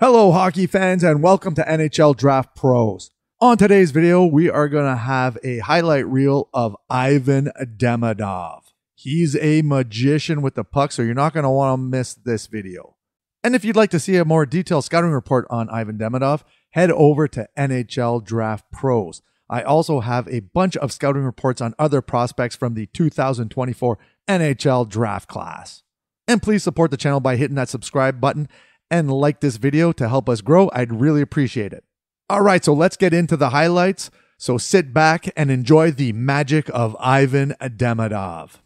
Hello, hockey fans, and welcome to NHL Draft Pros. On today's video, we are going to have a highlight reel of Ivan Demidov. He's a magician with the puck, so you're not going to want to miss this video. And if you'd like to see a more detailed scouting report on Ivan Demidov, head over to NHL Draft Pros. I also have a bunch of scouting reports on other prospects from the 2024 NHL Draft class. And please support the channel by hitting that subscribe button and like this video to help us grow. I'd really appreciate it. All right, so let's get into the highlights. So sit back and enjoy the magic of Ivan Demidov.